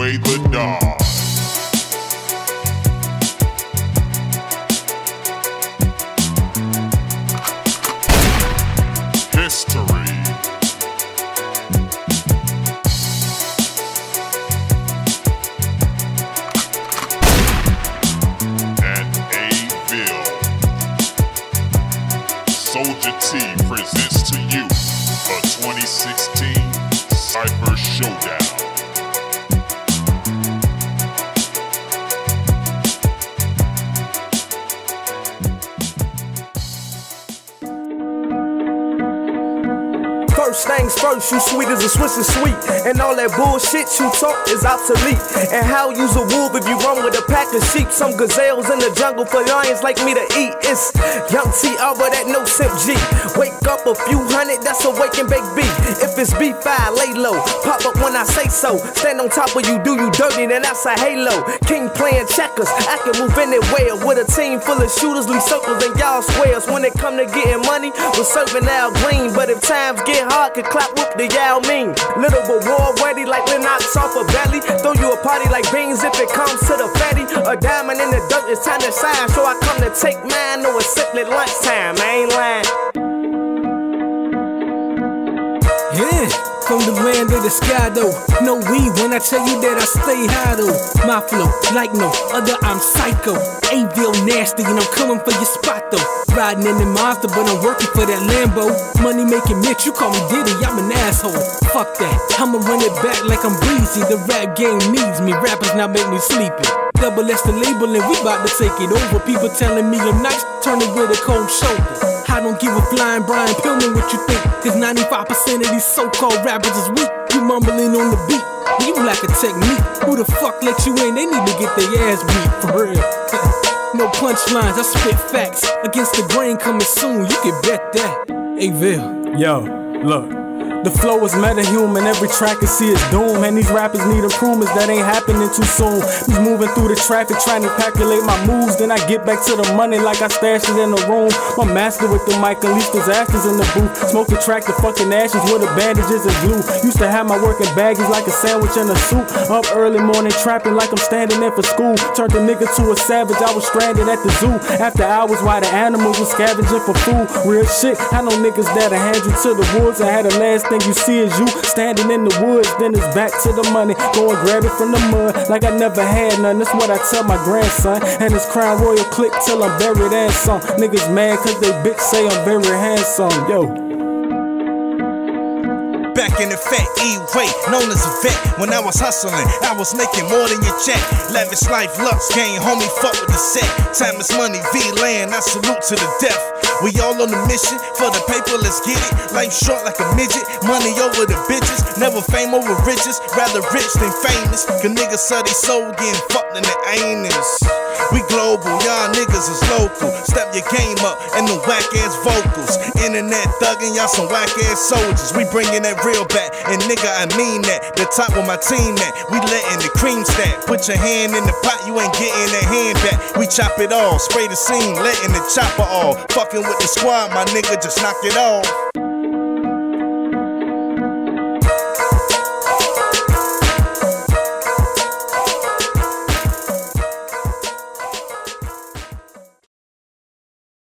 Andre the Dog. History. And A-Ville. Soulja T presents to you a 2016 Cypher Showdown. First things first, you sweet as a Swiss is sweet. And all that bullshit you talk is obsolete. And how you's a wolf if you with a pack of sheep. Some gazelles in the jungle for lions like me to eat. It's young T Alba that no simp G. Wake up a few hundred, that's a wake and bake B. If it's B5, lay low. Pop up when I say so. Stand on top of you, do you dirty, then that's a halo. King playing checkers, I can move anywhere. With a team full of shooters, leave circles and y'all squares. When it come to getting money, we're serving Al Green. But if times get hard, can clap whoop the Yao Ming. Little but war ready like Lennox off a belly. Throw you a party like beans if it comes to the A diamond in the dirt, it's time to shine. So I come to take mine no, sip at lunchtime. I ain't lying. Yeah, from the land of the sky though. No weed when I tell you that I stay high though. My flow, like no other, I'm psycho. A-Ville nasty and I'm coming for your spot though. Riding in the monster, but I'm working for that Lambo. Money making mix, you call me Diddy, I'm an asshole. Fuck that, I'ma run it back like I'm breezy. The rap game needs me, rappers now make me sleepy. Double S the label and we bout to take it over. People telling me I'm nice, turn it with a cold shoulder. I don't give a flying Brian Pillman what you think. Cause 95% of these so-called rappers is weak. You mumbling on the beat. You lack a technique. Who the fuck let you in? They need to get their ass beat for real. no punchlines, I spit facts. Against the grain coming soon, you can bet that. A-Ville. Yo, look. The flow is metahuman, every track is see its doom. And these rappers need improvements that ain't happening too soon. He's moving through the traffic, trying to calculate my moves. Then I get back to the money like I stashed it in the room. My master with the mic, and least disasters in the booth. Smoke track, the fucking ashes with the bandages and glue. Used to have my working baggies like a sandwich in a soup. Up early morning trapping like I'm standing in for school. Turned the nigga to a savage, I was stranded at the zoo. After hours while the animals were scavenging for food. Real shit, I know niggas that'll hand you to the woods. I had the last thing you see is you standing in the woods. Then it's back to the money. Go and grab it from the mud like I never had none. That's what I tell my grandson. And it's Crown Royal click till I'm buried and some. Niggas mad cause they bitch say I'm very handsome. Yo. The fat Eway, known as a vet. When I was hustling, I was making more than your check. Lavish life, lux game, homie, fuck with the set. Time is money, V-Land, I salute to the death. We all on the mission for the paper, let's get it. Life short like a midget, money over the bitches. Never fame over riches, rather rich than famous. Cause niggas saw they soul getting fucked in the anus. We global, y'all niggas is local. Step your game up and the whack ass vocals. Internet thugging, y'all some whack ass soldiers. We bringing that real back, and nigga, I mean that. The top of my team at, we letting the cream stack. Put your hand in the pot, you ain't getting that hand back. We chop it all, spray the scene, letting the chopper all. Fucking with the squad, my nigga, just knock it off.